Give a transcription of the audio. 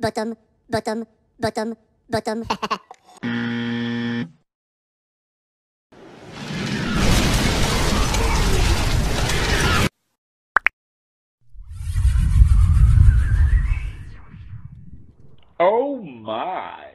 bottom, bottom, bottom, bottom. Oh my.